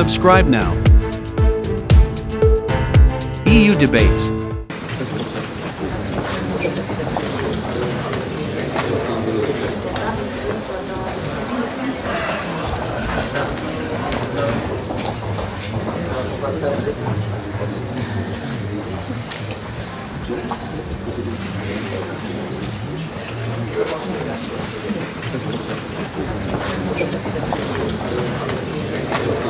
Subscribe now. EU Debates. Thank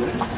何?